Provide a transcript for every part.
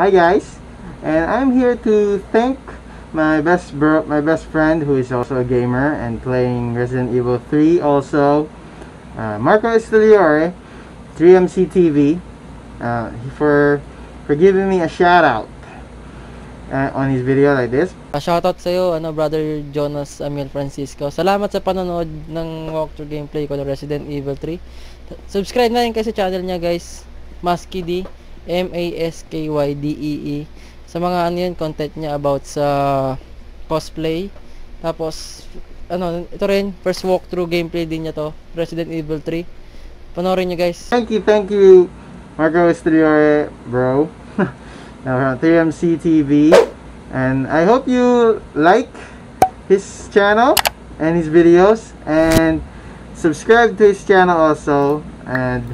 Hi guys, and I'm here to thank my best bro, my best friend who is also a gamer and playing Resident Evil 3 also, uh, Marco Esteliore, 3MC TV, uh, for for giving me a shout out uh, on his video like this. Uh, shoutout sa iyo, ano, brother Jonas Amil Francisco. Salamat sa panonood ng walkthrough gameplay ko ng Resident Evil 3. Subscribe na rin kayo sa channel niya, guys. Masky D, M-A-S-K-Y-D-E-E. Sa mga ano yun, content niya about sa cosplay. Tapos, ano, ito rin, first walkthrough gameplay din niya to, Resident Evil 3. Panoorin niyo, guys. Thank you, thank you, Marco Esteliore, bro. now from 3MC TV, and I hope you like his channel and his videos, and subscribe to his channel also. And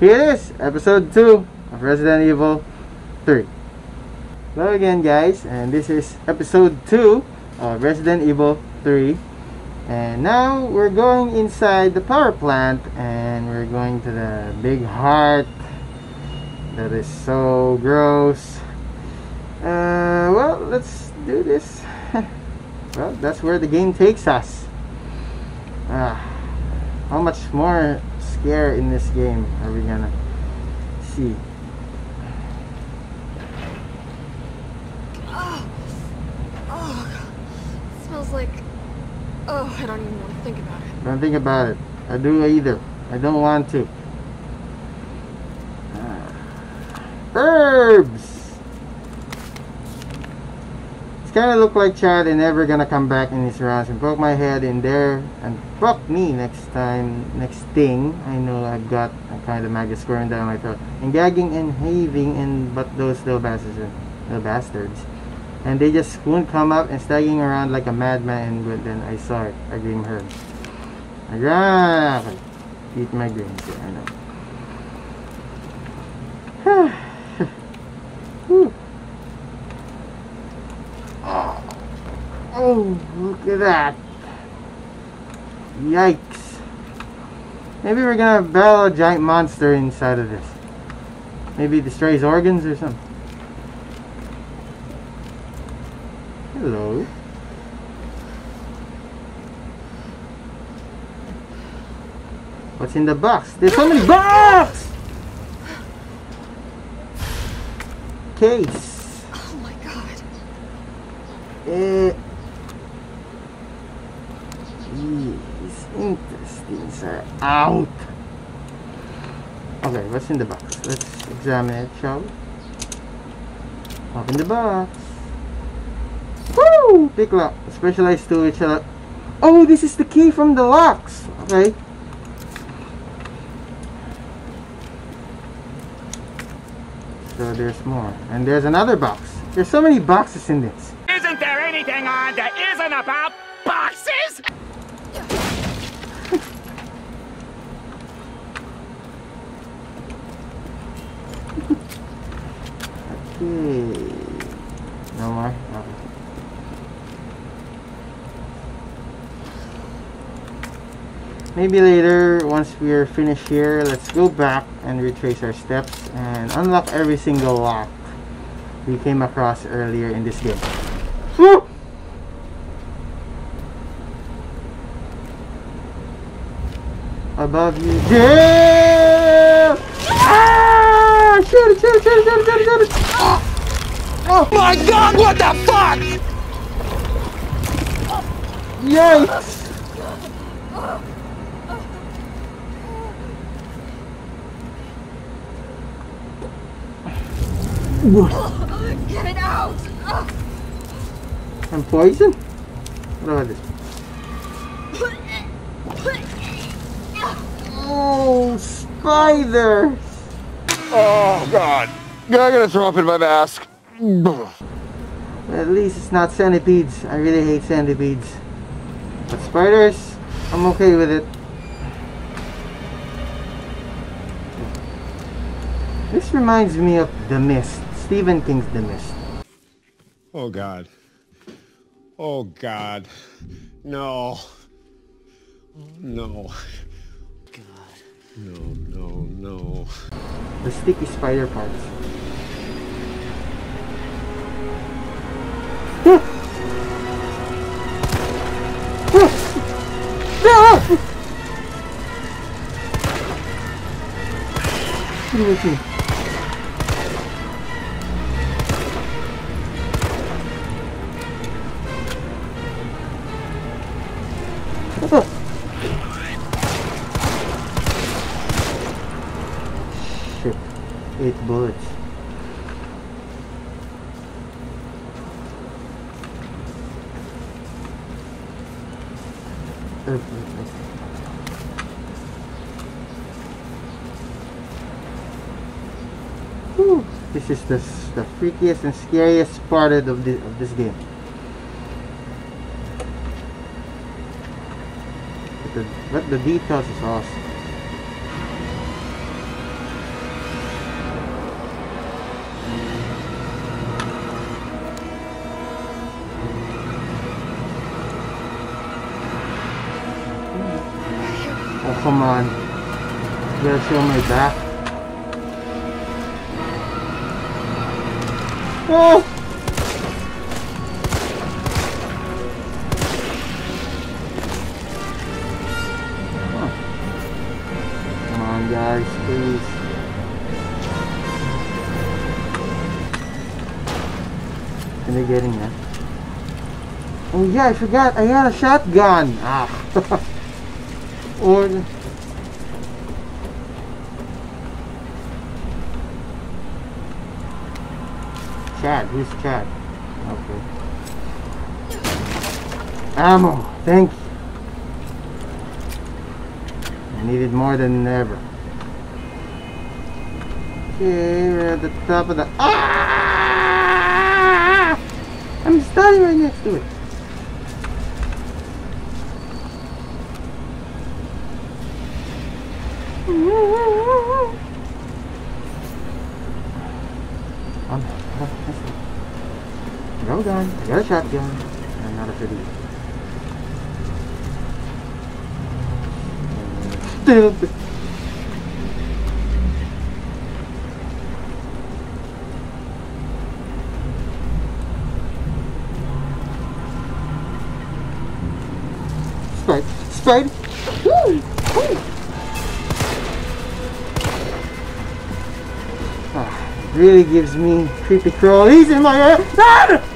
here it is, episode 2 of Resident Evil 3. Hello again, guys, and this is episode 2 of Resident Evil 3. And now we're going inside the power plant and we're going to the big heart that is so gross. Uh, well, let's do this. well, that's where the game takes us. Ah, how much more scare in this game are we gonna see? Oh, smells like. Oh, I don't even want to think about it. Don't think about it. I do either. I don't want to. Ah. Herbs! It's kind of look like Chad and never gonna come back in his rounds and poke my head in there and fuck me next time, next thing. I know I've got a kind of maggot squirming down my throat and gagging and having and but those little bastards, little bastards. And they just won't come up and staggering around like a madman and then I saw it, a green herb. Agad! Eat my greens here, I know. Oh. oh, look at that. Yikes. Maybe we're gonna battle a giant monster inside of this. Maybe destroys organs or something. Hello. What's in the box? There's so many box! Case. Oh my god. Eh. These intestines are out. Okay, what's in the box? Let's examine it, shall we? Open the box. Woo! Pick lock. Specialized tool which allow- Oh, this is the key from the locks. Okay. So there's more. And there's another box. There's so many boxes in this. Isn't there anything on that isn't about boxes? Okay. No more? Okay. Maybe later, once we're finished here, let's go back and retrace our steps and unlock every single lock we came across earlier in this game. Above you. Yeah! Ah! Shoot it, shoot it, shoot it, shoot it, shoot it, shoot! Oh My god, what the fuck? Yikes! Get it out! I'm poisoned? What about this? Oh, spider! Oh God! I'm gonna throw up in my mask. At least it's not centipedes. I really hate centipedes. But spiders, I'm okay with it. This reminds me of The Mist. Stephen King's The Mist. Oh God. Oh God. No. No. God. No, no, no. The sticky spider parts. Whew. This is the, the freakiest and scariest part of this, of this game. But the, but the details is awesome. Come on. You gotta show my back. Oh! Come on, guys, please. Are they getting that? Oh yeah, I forgot. I had a shotgun. Ah. or Who's Chad? Okay. Ammo. Thank you. I need it more than ever. Okay, we're at the top of the. Ah! I'm standing right next to it. Um, no gun. I got a shotgun. I'm not afraid of. Stupid. Spade. Spade. Woo! Woo! Ah, really gives me creepy crawlies in my head. Ah!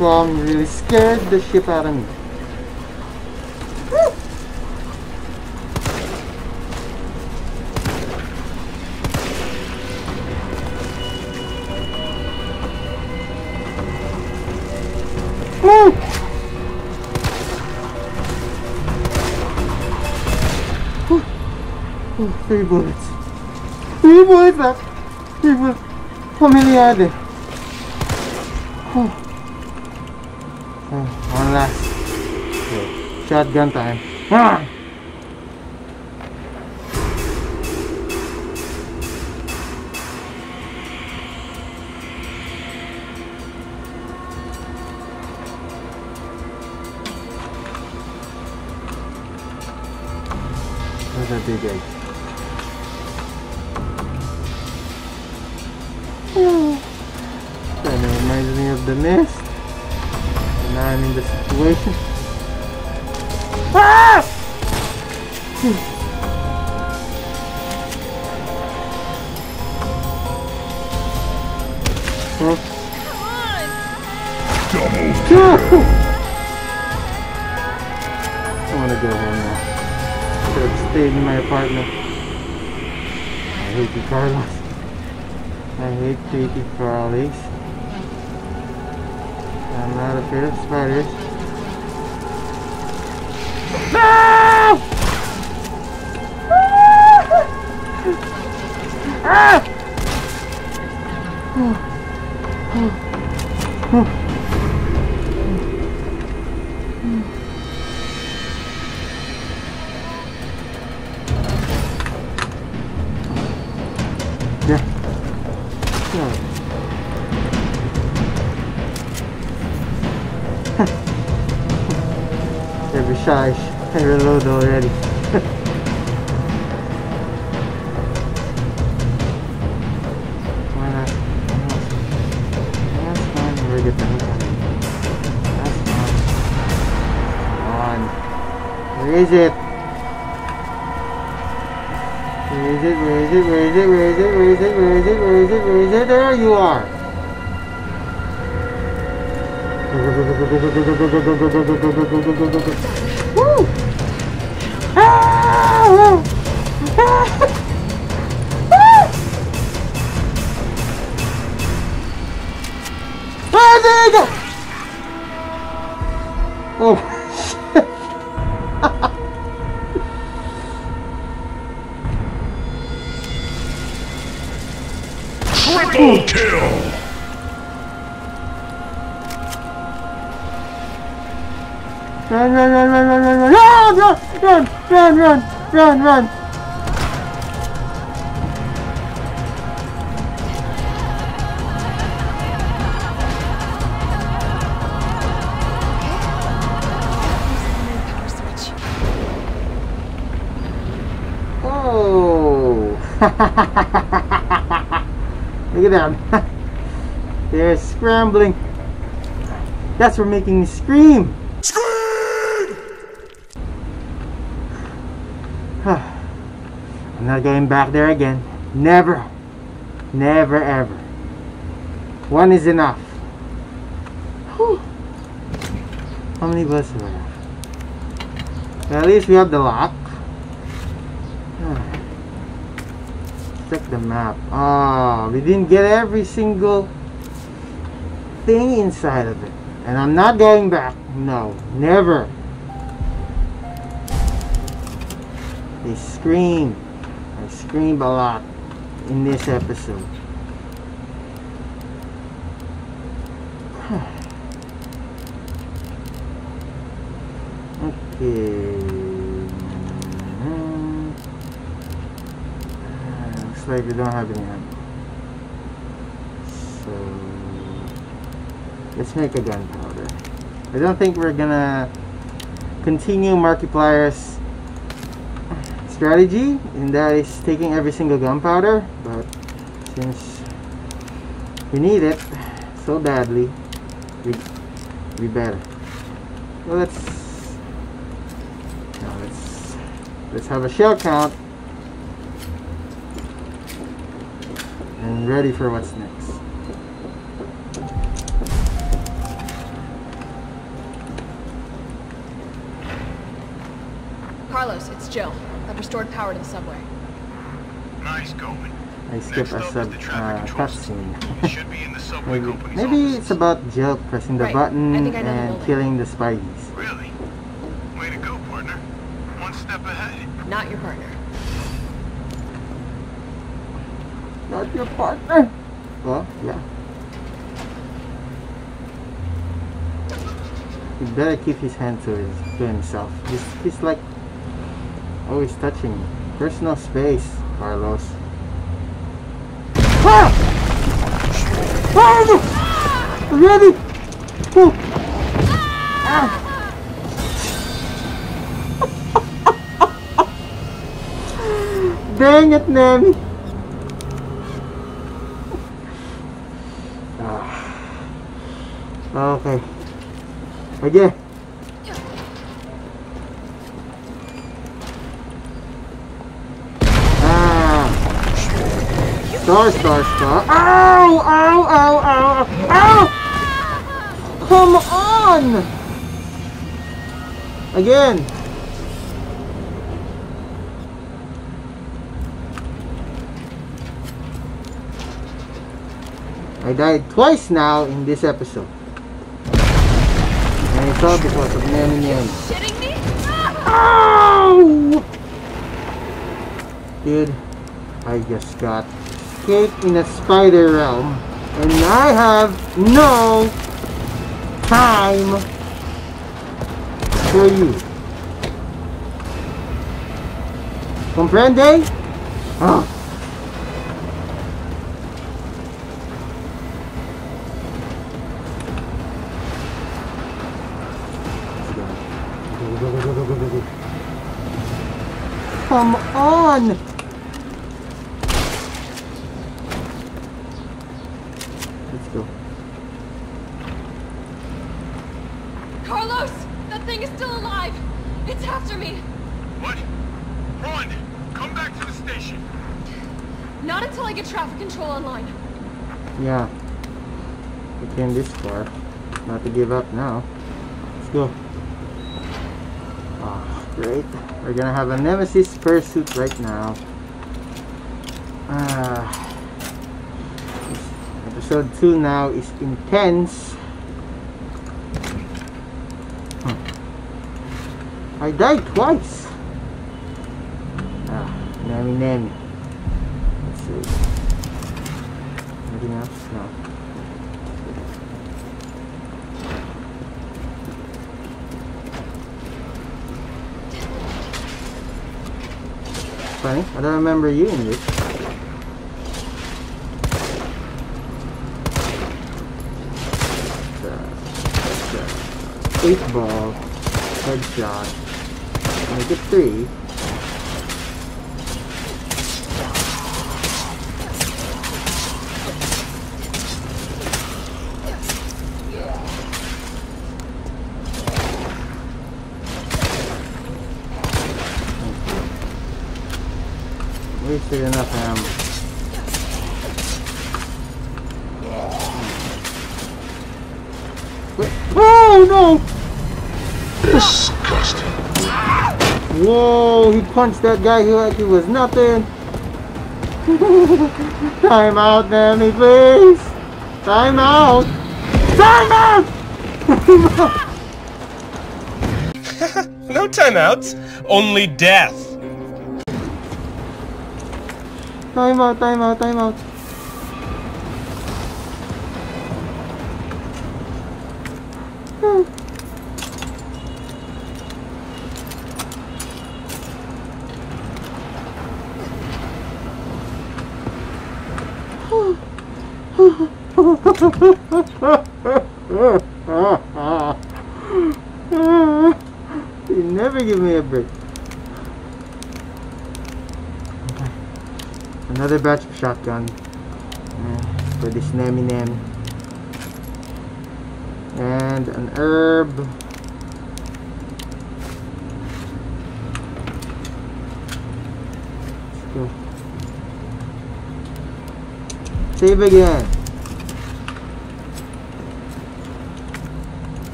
Capcom really scared the shit out of me. Three bullets. Three bullets left. Three bullets. How many are there? Shotgun time. Ah! Not afraid of spiders. No! Ah! Yeah. visit Triple kill! Run, run, run, run, run, run, run, run, run, run, run, run, run. Power switch. Oh. Look at them. They're scrambling. That's for making me scream. Scream! I'm not going back there again. Never. Never ever. One is enough. Whew. How many bullets do I have? Well, at least we have the lock. Check the map. Oh, we didn't get every single thing inside of it. And I'm not going back. No, never. They scream. I scream a lot in this episode. okay. Uh, Looks like we don't have any let's make a gunpowder. I don't think we're gonna continue Markiplier's strategy, and that is taking every single gunpowder. But since we need it so badly, we we better. Let's let's let's have a shell count and ready for what's next. Restored power to the subway. Nice going. I skip a sub the uh, traffic control system. cutscene. Should be in the subway maybe maybe offices. it's about Jill pressing the Right. button I I know the and killing the Spideys. Really? Way to go, partner. One step ahead. Not your partner. Not your partner. Well, yeah. He better keep his hand to his to himself. He's he's like always touching me. There's no space, Carlos. Ah! Ah! Ready? Oh. Ah! Dang it, Nemi. Ah. Okay. Again. Ah. Star, star, star. Ow! Ow! Ow! Ow! Ow! Come on! Again. I died twice now in this episode. And it's all because of Nanny Nanny. Shitting me? Ow! Dude, I just got escaped in a spider realm. And I have no time for you. Comprende? Come on! Let's go. Carlos! That thing is still alive! It's after me! What? Run! Come back to the station. Not until I get traffic control online. Yeah. We came this far. Not to give up now. Let's go. Ah, great. We're gonna have a Nemesis pursuit right now. Ah. Episode 2 now is intense. Hmm. I died twice. Ah, Nemi. Let's see. Anything else? No. Funny, I don't remember you in this. Eight ball, headshot. Make it three. Punched that guy who like he was nothing. Time out, Nemi, please. Time out. Time out! No timeouts, only death. Time out, time out, time out. dyan uh, eh, pwede sineminem and an herb so, save again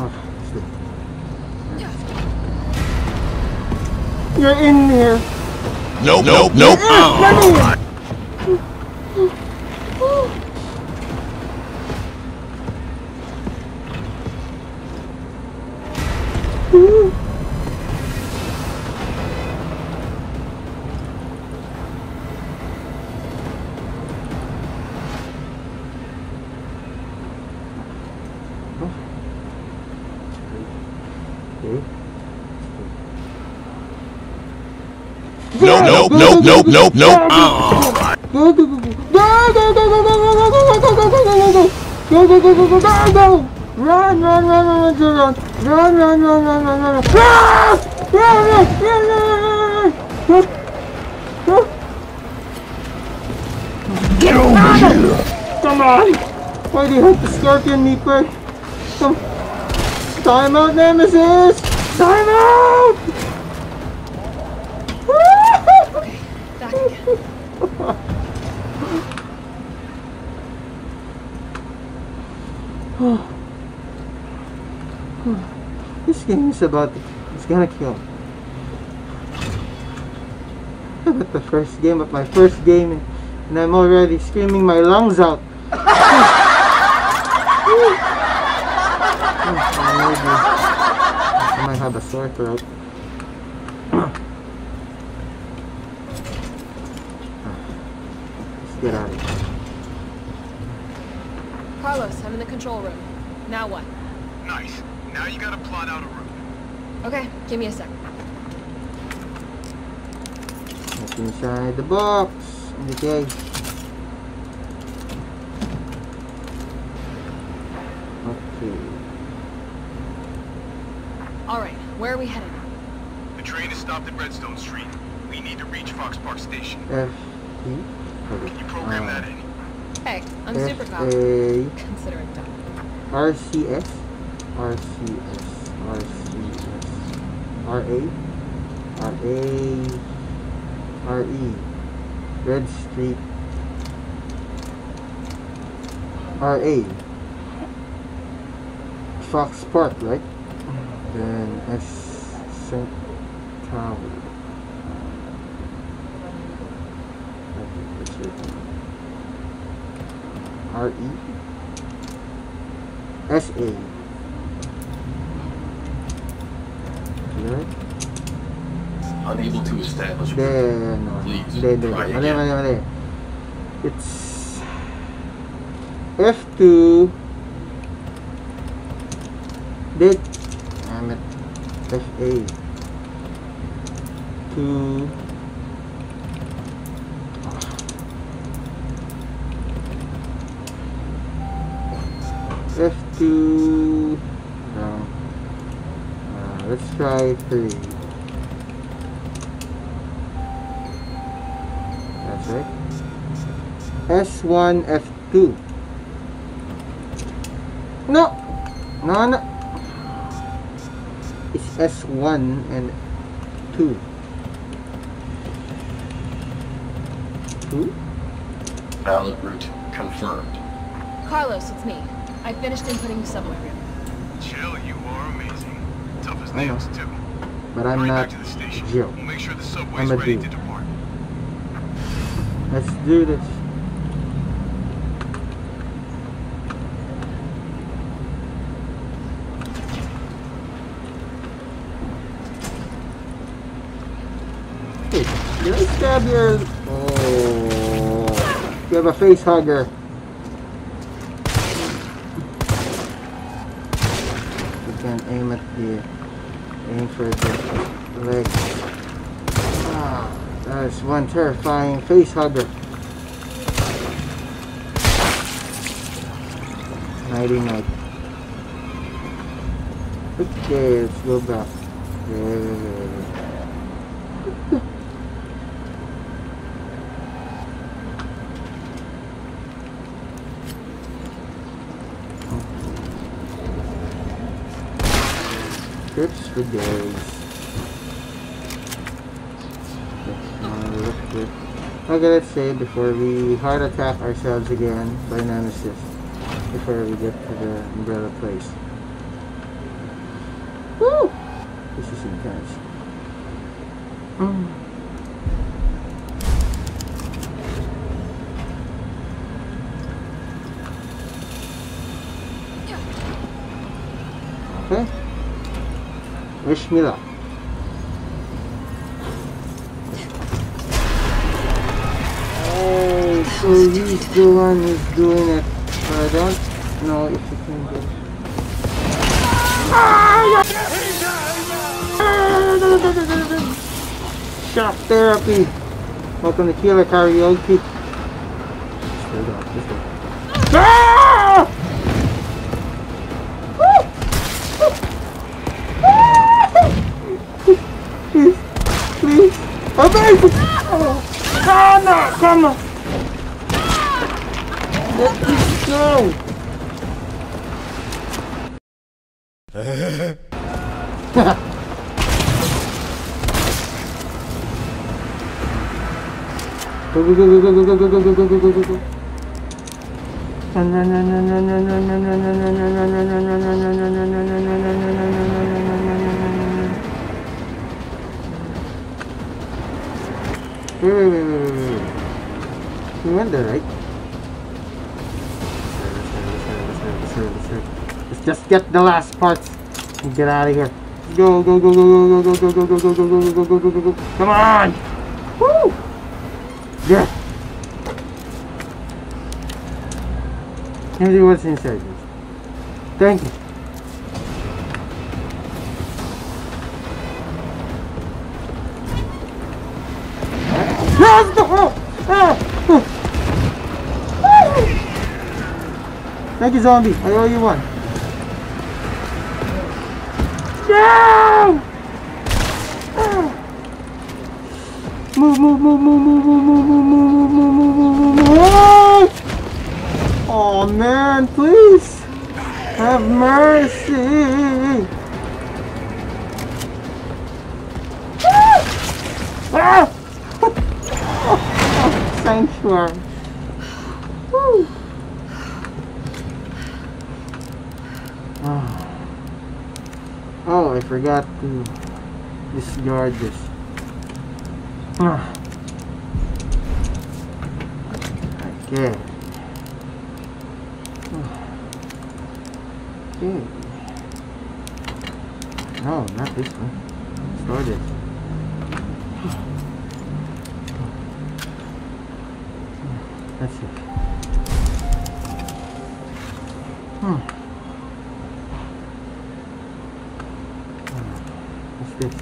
ah, You're in here. Nope, nope, nope. nope. Oh. Nope, nope, nope, nope. Uh. Go, go, go, go. Go, go, go, go, go, go, go, go, go, go, go, go, go. Go, go, go. Run, run, run, run, run, run. Run, run, run, run, run, run, run. Run, run, run, run. Get over here. Come on! Why do you have to scorpion me quick? Time out, Nemesis! Time out! Game is about it's gonna kill. But the first game of my first game and I'm already screaming my lungs out. Oh, I might have a sore throat. Let's get out of here. Carlos, I'm in the control room. Now what? Nice. Now you gotta plot out a route. Okay, give me a sec. What's inside the box? Okay. Okay. Alright, where are we headed? The train is stopped at Redstone Street. We need to reach Fox Park Station. F E. Okay. Can you program Uh, that in? Hey, I'm F super cop. A Consider it done. R RCS, RCS, RA, RA, RE, Red Street, RA, Fox Park, right? Then S St. Tower. RE SA Mm-hmm. Unable to establish. There, no. Please there, there. Try mali, mali, mali. It's F2. Did I'm FA. Two. F2 try 3 That's right. S1, F2. No! No, no. It's S1 and 2. 2? Valid route confirmed. Carlos, it's me. I finished inputting the subway route. Jill, you are amazing. Tough as nails, too. But I'm not back to the station. We'll make sure the subway's I'm a ready dude. to depart. Let's do this. Hey, did I stab your... Oh. You have a face hugger. You can aim at the... Leg. Ah, that's one terrifying face hugger. Nighty night. Okay, let's go back. Tips for days. Okay, let's say before we heart attack ourselves again by Nemesis. Before we get to the umbrella place. Woo! This is intense. Mm. Okay. Wish me luck. Oh, so he's the one who's doing it. But I don't know if he can do it. Shock therapy. Welcome to Killer Karaoke. Straight up, just go. Ah! Aberto! Calma, calma! Depressão! Wait. We went there, right? Let's just get the last parts and get out of here. Go go go go go go go go go go go go go go go go go. Come on! Woo! Yeah. Let me what's inside. Thank you. Ah! Ah! Thank you, zombie. I owe you one. No! Ah! Move, move, move, move, move, move, move, move, move, move, move, move, move, move, move. Oh man, please have mercy. Sanctuary. Woo. Oh. oh, I forgot to discard this. Ah. Okay. Okay. No, not this one. Store this. Hmm. This?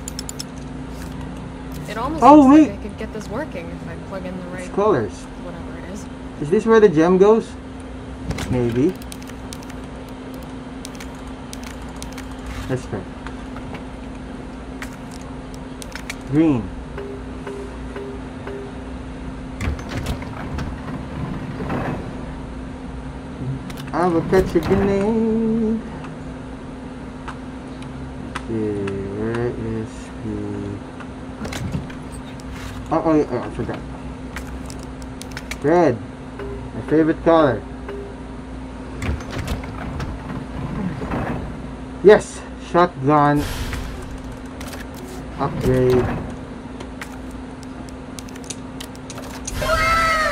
It almost Oh, looks wait. like I could get this working if I plug in the right It's colors. whatever it is. Is this where the gem goes? Maybe. Let's try. Green. I will catch a grenade. Okay, where is the... Oh, oh, uh, yeah, oh, I forgot. Red. My favorite color. Yes! Shotgun. Upgrade.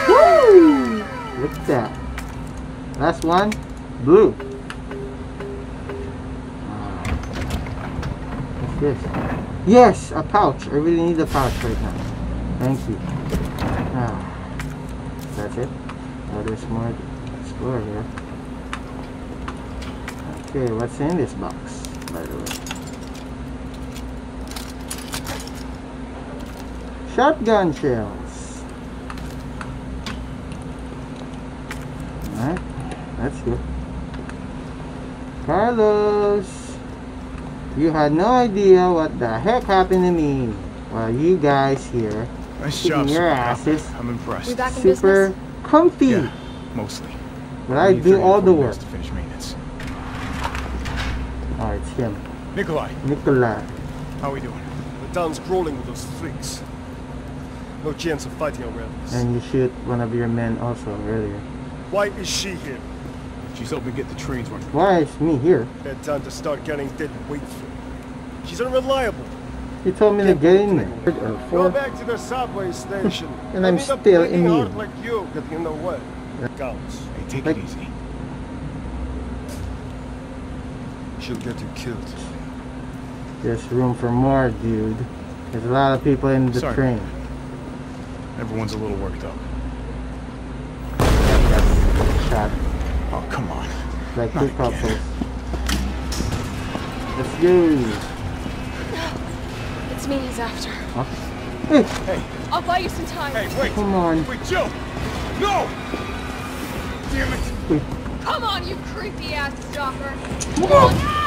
Woo! Look at that. Last one. Blue. What's this? Yes! A pouch. I really need a pouch right now. Thank you. Ah. That's it. Oh, there's more to explore here. Okay, what's in this box, by the way? Shotgun shells. Alright, that's good. Carlos, you had no idea what the heck happened to me while you guys here Nice kicking job, your asses I'm We impressed. back in super business? comfy. Yeah, mostly. But I need do all the 40 work. minutes To finish maintenance. Oh, it's him. Nikolai, Nikolai. how are we doing? The town's crawling with those freaks. No chance of fighting our rebels. And you shoot one of your men also earlier. Why is she here? She's helping get the trains running. Why is me here? Bad time to start getting dead weight. She's unreliable. You told me to get in there. Or Go back to the subway station. And I I'm need a still bleeding heart immune. like you getting in the way. Counts. Hey, take Like- it easy. She'll get you killed. There's room for more, dude. There's a lot of people in the Sorry. train. Everyone's a little worked up. Like Not two couples. Let's go. It's me he's after. Hey, I'll buy you some time. Hey, wait! come on. Wait, Joe! No! Damn it! Come on, you creepy ass stalker.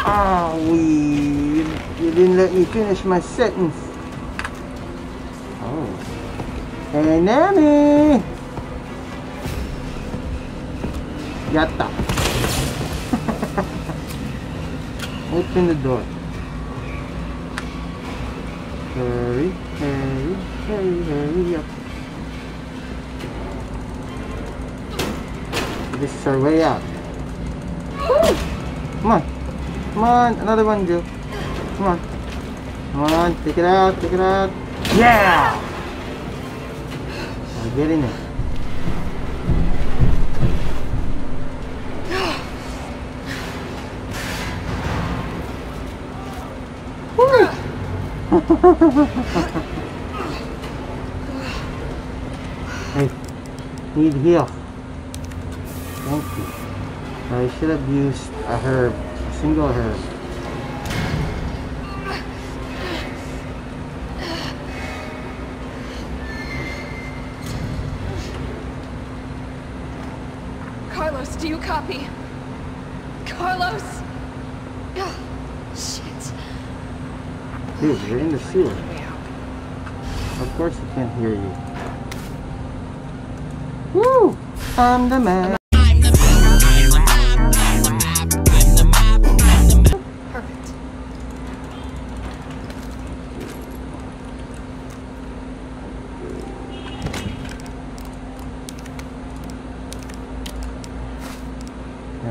Ah, we. You didn't let me finish my sentence. Oh. Hey, Nemi! Yatta. Open the door. Hurry, hurry, hurry, hurry up. This is our way out. Woo! Come on. Come on. Another one, Joe. Come on. Come on. Take it out. Take it out. Yeah! Now get in it. Hey, need heal. Thank you. I should have used a herb, a single herb. Carlos, do you copy? Dude, you're in the sewer. Of course he can't hear you. Woo! I'm the man.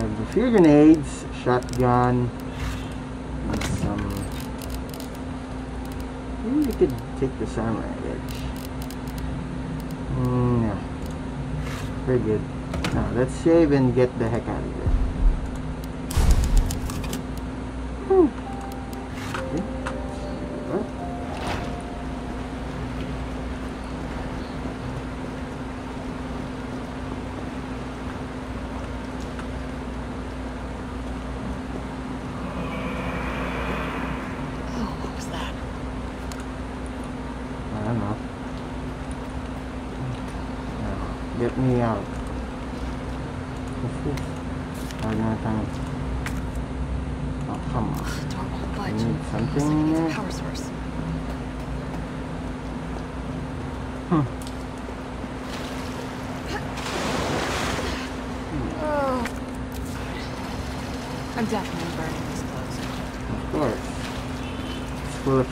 the few grenades, shotgun, take the samurai edge. Mm. Very good. Now let's shave and get the heck out of here. Hmm. Okay. What? Oh, what was that? I don't know. Now, get me out. What's this? I don't have time. Oh, come on. The door won't budge. need Looks something like it needs there. a power source. Oh. I'm definitely burning this clothes. Of course. It's full of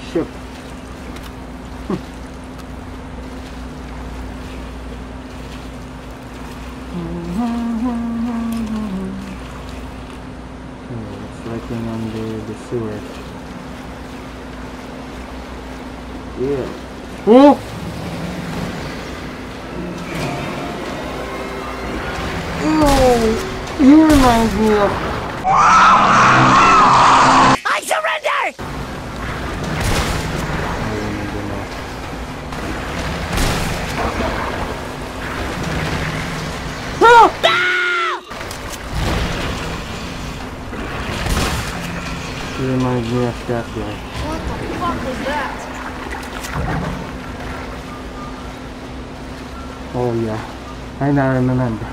I remember.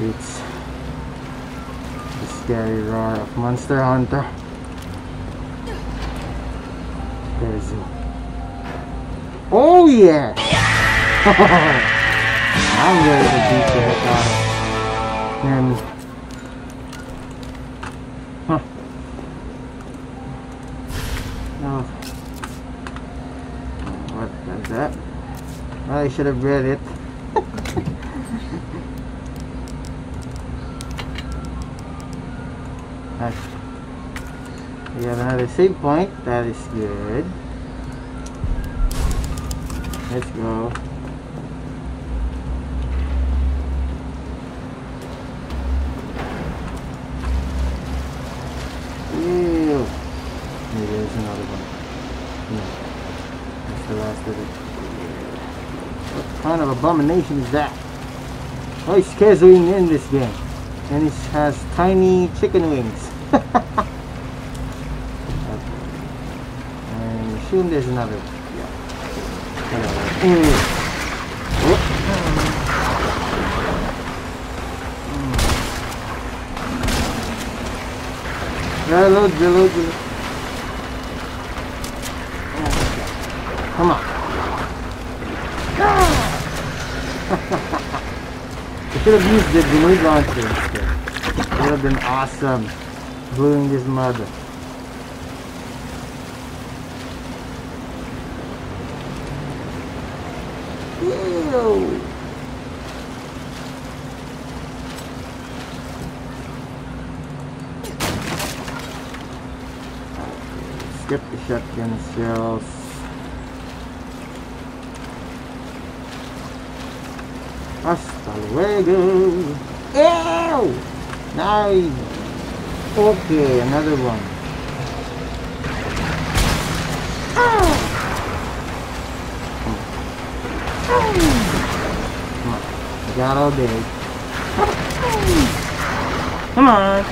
It's the scary roar of Monster Hunter. There's it. Oh yeah! I'm ready to beat the heck out of him. Huh. Oh. What was that? I should have read it. Alright. Another save point. That is good. Let's go. Ew. Maybe there's another one. No. That's the last of it. What kind of abomination is that? Oh, he's casuing in this game. And it has tiny chicken wings. okay. I assume there's another. Yeah. Whatever. Mm. Whoop. Mm. Reload, reload, reload. Come on. I should have used the grenade launcher instead. It would have been awesome. Blowing this mother. Ew. Skip the shotgun shells. Hasta luego. Ew! Nice. Okay, another one. Come on. I got all day. Come on.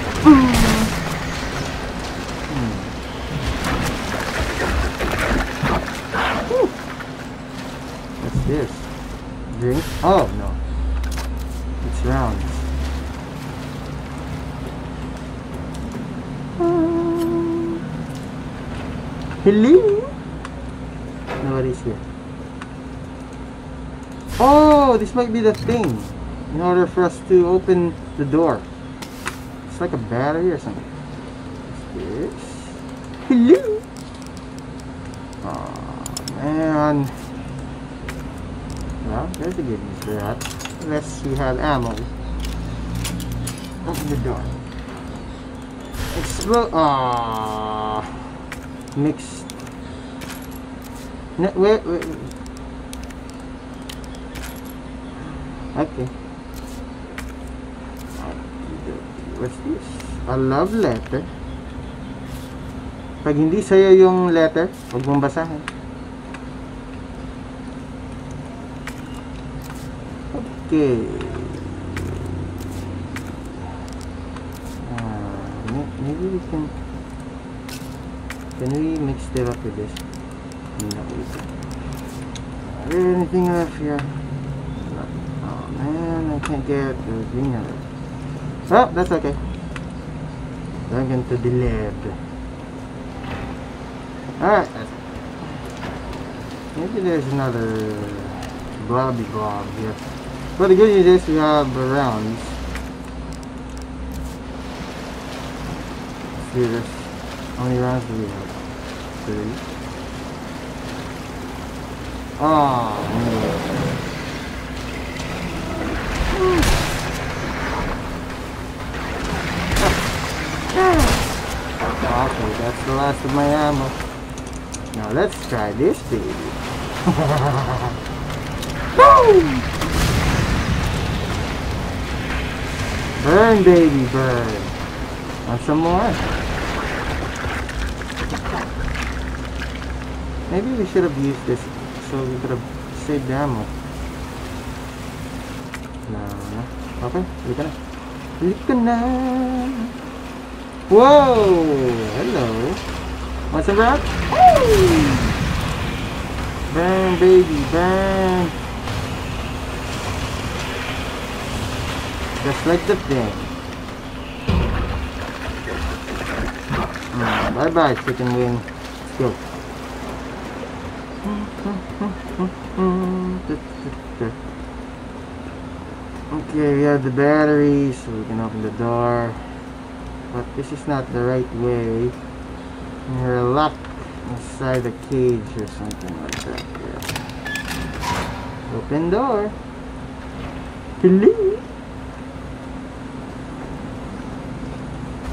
What's this? Drink? Oh, no. It's rounds. Hello? Nobody's here. Oh, this might be the thing. In order for us to open the door. It's like a battery or something. This? Hello? Oh, man. Well, there's a good use for that. Unless you have ammo. Open the door. Explode. Ah, mixed. No, wait, wait, wait. Okay. What's this? A love letter. Pag hindi sa'yo yung letter, huwag mong basahin. Okay. Uh, may- maybe we can... Can we mix it up with this? No, we can. Anything left here? Can't get the green. Oh, that's okay. I'm going to the delete. Alright. Maybe there's another blobby blob here. But the good news is we have rounds. Do this. How many rounds do we have? Three. Oh, man. Okay, that's the last of my ammo. Now let's try this baby. Boom! Burn, baby, burn. Want some more? Maybe we should have used this so we could have saved ammo. No, no. Okay, halika na. Halika na. Whoa! Hello. Want some rock? Burn, baby, burn. Just like the thing. Mm, bye bye, chicken wing. Let's go. Okay, we have the battery, so we can open the door. But this is not the right way. You're locked inside the cage or something like that. Yeah. Open door. Hello.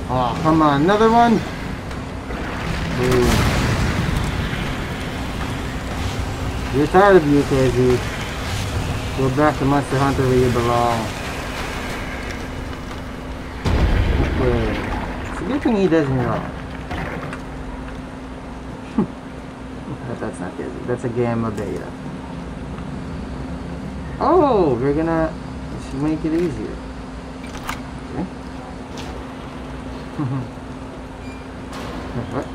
Oh, ah, come on, another one. Boom. We're tired of you, KZ. Go back to Monster Hunter where you belong. Okay. It's a good thing he doesn't wrong. but that's a gamma beta. Oh, we're gonna make it easier. Okay. what?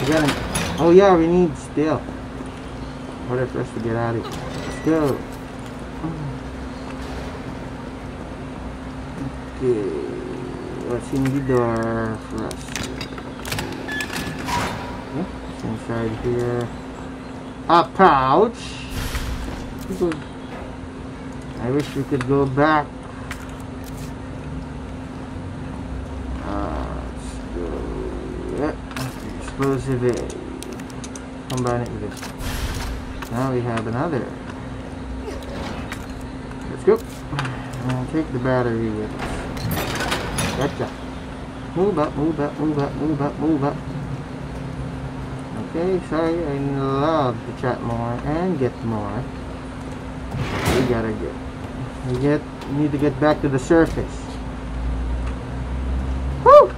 We got him. Oh yeah, we need steel. Order for us to get out of here. Go. Okay. What's in the door for us? Okay. Inside here? A pouch. I wish we could go back. Uh, go. Yeah. Explosive A. Combine it with this. Now we have another. Let's go. And take the battery with us. Gotcha. Move up, move up, move up, move up, move up. Okay, sorry, I love to chat more and get more. We gotta get. We get. We need to get back to the surface. Woo!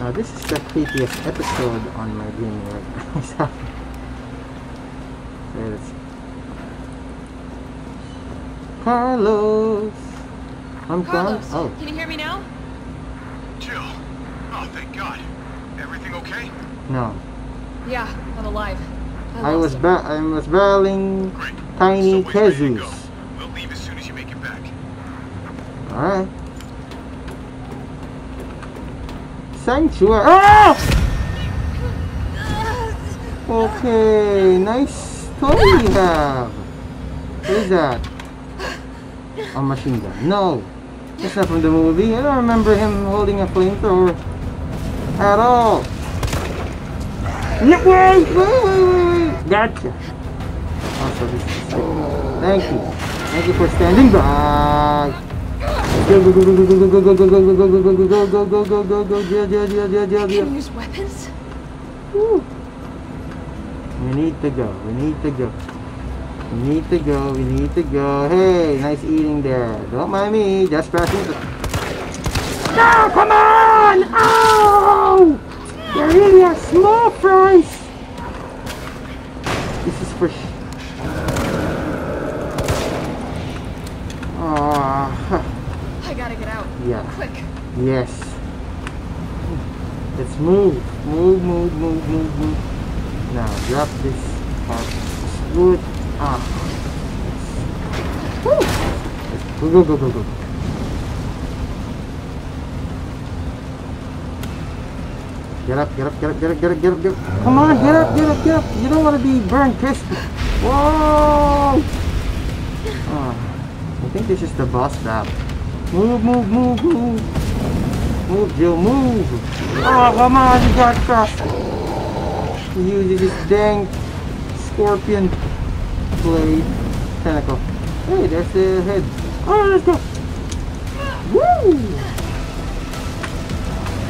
Now this is the creepiest episode on my game right now. so let's Carlos. I'm Carlos, Carlos. Oh, can you hear me now? Jill. Oh, thank God. Everything okay? no. Yeah, I'm alive. I lost was him. ba I was battling Great. tiny so which way do you go? Kezus. We'll leave as soon as you make it back. Alright. Sanctuary. Ah! Okay, nice toy you have. What is that? A machine gun. No. That's not from the movie. I don't remember him holding a flamethrower at all. Wait, wait, wait, wait, wait. Gotcha. Also, this is Thank you. Thank you for standing by. Go go go go go go go go go go go go go go go go go go go Can deal. you use weapons? We need to go. We need to go. We need to go. We need to go. Hey, nice eating there. Don't mind me. Just the. No, come on! Oh! They're really are small fries. This is for. sh- Ah, I gotta get out. yeah. Quick. Yes. Let's move. Move, move, move, move, move. Now drop this part. Good. Ah. Woo. Go, go, go, go, go. Get up, get up, get up, get up, get up, get up, get up. Come on, get up, get up, get up. You don't want to be burned, crispy. Whoa! Ah, I think this is the boss battle. Move, move, move, move. Move, Jill, move. Oh, come on, you got crushed. He uses his dang scorpion blade tentacle. Hey, there's the head. Oh, let's go. Woo!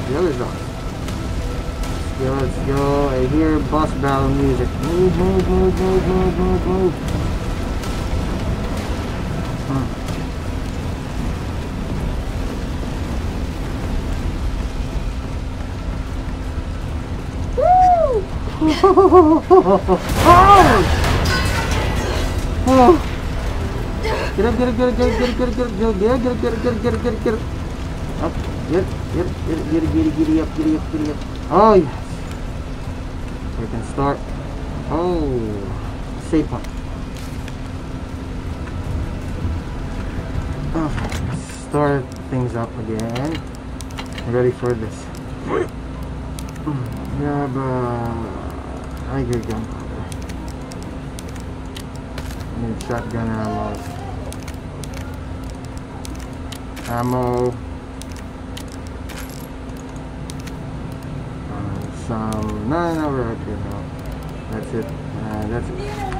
The other's on. Go. I hear boss battle music. Move, move, move, move, move, move, move. Hmm. oh. Get up, get up, get up, get up, get up, get up, get up, get up, get up, get up, get up, get up, get up, get up, get up. Up, get up, get up, get up, get up, get up, get up, get up, get up. Oh yes. We can start. Oh, safe one. Okay, let's start things up again. Ready for this. Grab uh, I get gunpowder. Need shotgun ammo. Ammo. Uh, some. No, no, we're okay now. That's it. Uh, that's it.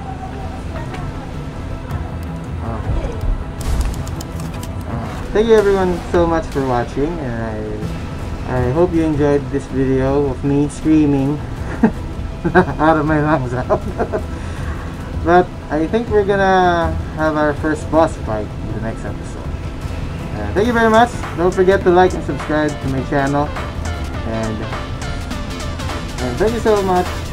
Uh, thank you everyone so much for watching and I, I hope you enjoyed this video of me screaming out of my lungs out. but I think we're gonna have our first boss fight in the next episode. Uh, thank you very much. Don't forget to like and subscribe to my channel. And thank you so much.